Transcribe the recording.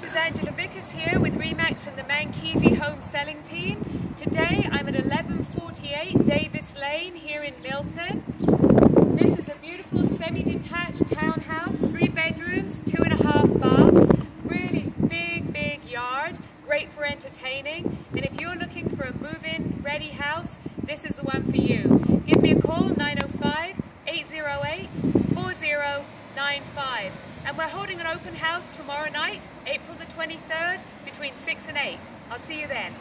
this is Angela Vickers here with Remax and the Manchisi Home Selling Team. Today I'm at 1148 Davis Lane here in Milton. This is a beautiful semi-detached townhouse, three bedrooms, two and a half baths, really big, big yard, great for entertaining. And if you're looking for a move-in ready house, this is the one for you. Give me a And we're holding an open house tomorrow night, April the 23rd, between 6 and 8. I'll see you then.